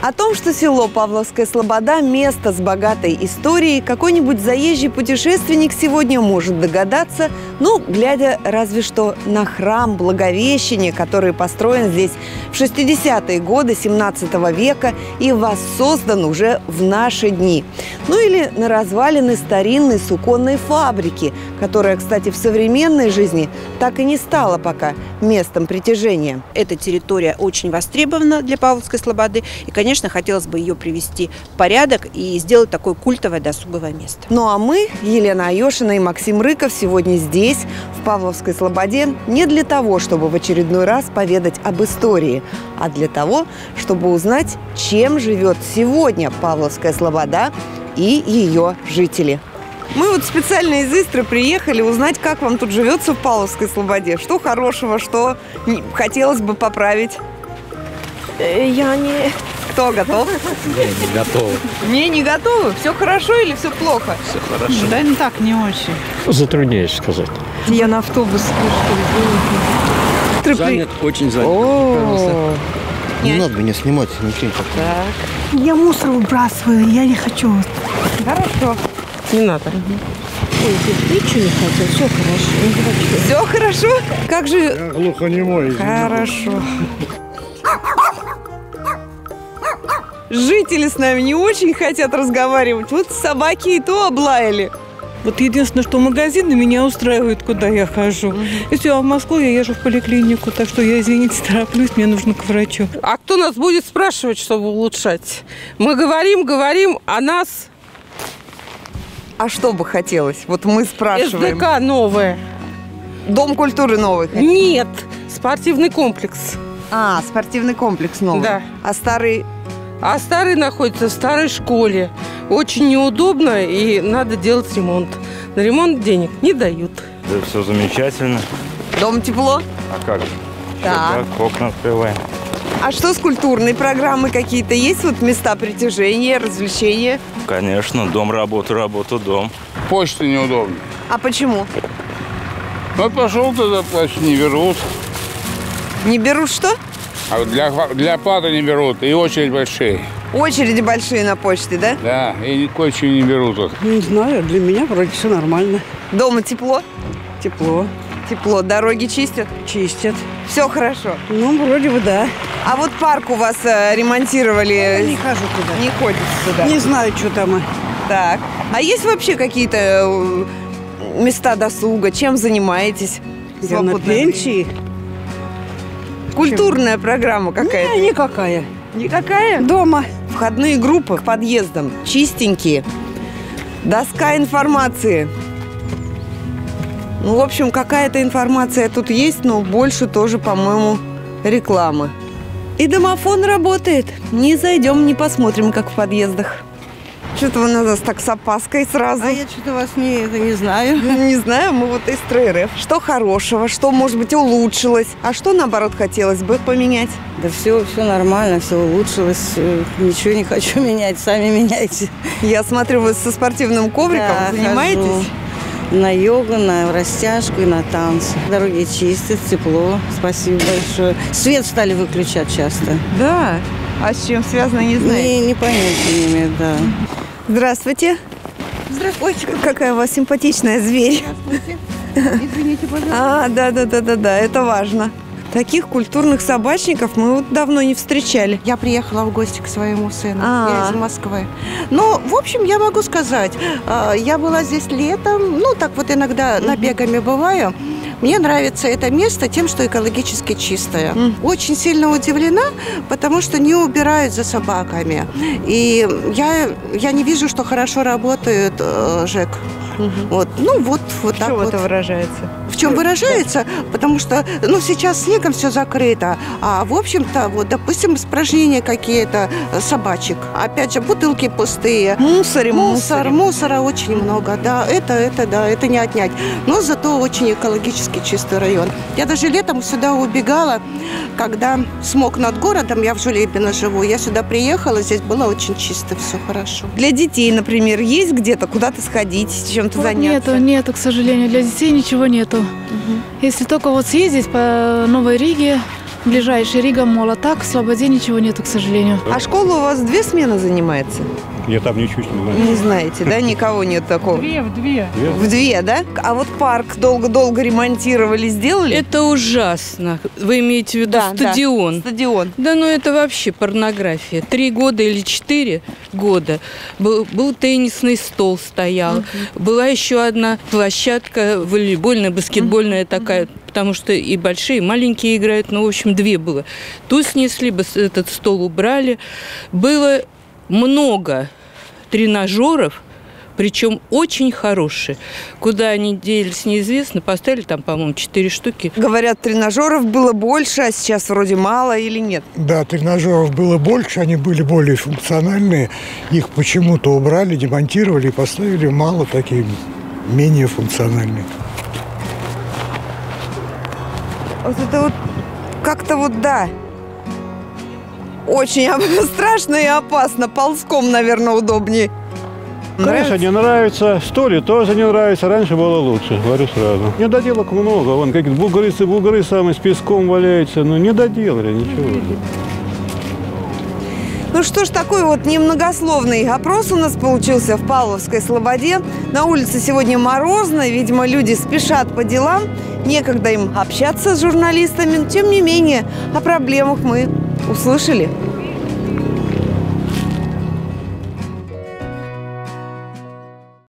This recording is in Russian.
О том, что село Павловская Слобода – место с богатой историей, какой-нибудь заезжий путешественник сегодня может догадаться, ну, глядя разве что на храм Благовещения, который построен здесь в 60-е годы 17 века и воссоздан уже в наши дни. Ну или на развалины старинной суконной фабрики, которая, кстати, в современной жизни так и не стала пока местом притяжения. Эта территория очень востребована для Павловской Слободы. И, конечно, хотелось бы ее привести в порядок и сделать такое культовое досуговое место. Ну а мы, Елена Айошина и Максим Рыков, сегодня здесь, в Павловской Слободе, не для того, чтобы в очередной раз поведать об истории, а для того, чтобы узнать, чем живет сегодня Павловская Слобода и ее жители. Мы вот специально из Истры приехали узнать, как вам тут живется в Павловской Слободе. Что хорошего, что хотелось бы поправить. Я не... Кто готов? Не, не готов. Не, не готовы? Все хорошо или все плохо? Все хорошо. Да не так, не очень. Затрудняюсь сказать. Я на автобус Занят, очень занят. О, Не надо меня снимать, ничего так. так. Я мусор выбрасываю, я не хочу. Хорошо. Не надо. Ничего не хочу, все хорошо. Все хорошо? Как же... Глухонемой. Хорошо. Жители с нами не очень хотят разговаривать. Вот собаки и то облаяли. Вот единственное, что магазины меня устраивают, куда я хожу. Если я в Москву, я езжу в поликлинику, так что я, извините, тороплюсь, мне нужно к врачу. А кто нас будет спрашивать, чтобы улучшать? Мы говорим, говорим, а нас А что бы хотелось? Вот мы спрашиваем. СДК новое. Дом культуры новый. Нет, спортивный комплекс. А, спортивный комплекс новый. Да. А старый... А старый находится в старой школе. Очень неудобно и надо делать ремонт. На ремонт денег не дают. Да все замечательно. Дом тепло? А как же? Так. Так, окна открываем. А что с культурной программой какие-то есть? Вот места притяжения, развлечения? Конечно, дом, работа, работа, дом. Почта неудобно. А почему? Ну, пошел туда, плачь, не берут. Не берут что? А вот для, для оплаты не берут, и очередь большие. Очереди большие на почте, да? Да, и кое-чего не берут. Вот. Не знаю, для меня вроде все нормально. Дома тепло? Тепло, Тепло. Дороги чистят? чистят. Все хорошо. Ну, вроде бы да. А вот парк у вас э, ремонтировали. Не хожу туда. Не ходите туда. Не знаю, что там. Так. А есть вообще какие-то э, места досуга? Чем занимаетесь? Я на Свободное время. Культурная программа какая-то? Не, никакая. Никакая? Дома. Входные группы к подъездам чистенькие. Доска информации. Ну, в общем, какая-то информация тут есть, но больше тоже, по-моему, рекламы. И домофон работает. Не зайдем, не посмотрим, как в подъездах. Что-то вы на нас так с опаской сразу. А я что-то вас не, это не знаю. Не знаю, мы вот из ТРФ. Что хорошего, что, может быть, улучшилось, а что, наоборот, хотелось бы поменять? Да все, все нормально, все улучшилось. Ничего не хочу менять, сами меняйте. Я смотрю, вы со спортивным ковриком Да, занимаетесь? хожу. На йогу, на растяжку и на танцы. Дороги чистят, тепло. Спасибо большое. Свет стали выключать часто. Да. А с чем связано, не знаете? Не, не понятия не имею, да. Здравствуйте. Здравствуйте. Какая у вас симпатичная зверь. Извините, пожалуйста. А, да, да, да, да, да, это важно. Таких культурных собачников мы вот давно не встречали. Я приехала в гости к своему сыну. А. Я из Москвы. Ну, в общем, я могу сказать, а, я была здесь летом, ну, так вот иногда набегами бываю. Мне нравится это место тем, что экологически чистое. Очень сильно удивлена, потому что не убирают за собаками. И я, я не вижу, что хорошо работает э, ЖЭК. Вот, ну вот, вот так вот. это выражается? Чем выражается? Потому что, ну, сейчас снегом все закрыто, а, в общем-то, вот, допустим, испражнения какие-то э, собачек. Опять же, бутылки пустые. Мусоре, Мусор, мусора очень много, да, это, это, да, это не отнять. Но зато очень экологически чистый район. Я даже летом сюда убегала, когда смог над городом, я в Жулебино живу, я сюда приехала, здесь было очень чисто, все хорошо. Для детей, например, есть где-то куда-то сходить, чем-то Вот заняться? Нету, нету, к сожалению. Для детей ничего нету. Если только вот съездить по Новой Риге, ближайший Рига Мола. Так, в Слободе ничего нету, к сожалению. А школа у вас две смены занимается? Я там не знаю. Не знаете, да? Никого нет такого? Две в две. В две, да? А вот парк долго-долго ремонтировали, сделали? Это ужасно. Вы имеете в виду Да, да. стадион? Стадион. Да, ну это вообще порнография. Три года или четыре года был, был теннисный стол стоял. Была еще одна площадка волейбольная, баскетбольная такая, потому что и большие, и маленькие играют. Ну, в общем, две было. Ту снесли, этот стол убрали. Было много тренажеров, причем очень хорошие. Куда они делись, неизвестно. Поставили там, по-моему, четыре штуки. Говорят, тренажеров было больше, а сейчас вроде мало или нет? Да, тренажеров было больше, они были более функциональные. Их почему-то убрали, демонтировали и поставили мало такие менее функциональные. Вот это вот как-то вот да. Очень страшно и опасно. Ползком, наверное, удобнее. Конечно, не нравится. Столи тоже не нравится. Раньше было лучше, говорю сразу. Недоделок много. Вон какие-то бугрысы, бугры самые с песком валяются. Ну, не доделали ничего. Ну что ж, такой вот немногословный опрос у нас получился в Павловской Слободе. На улице сегодня морозно, видимо, люди спешат по делам, некогда им общаться с журналистами. Тем не менее, о проблемах мы услышали.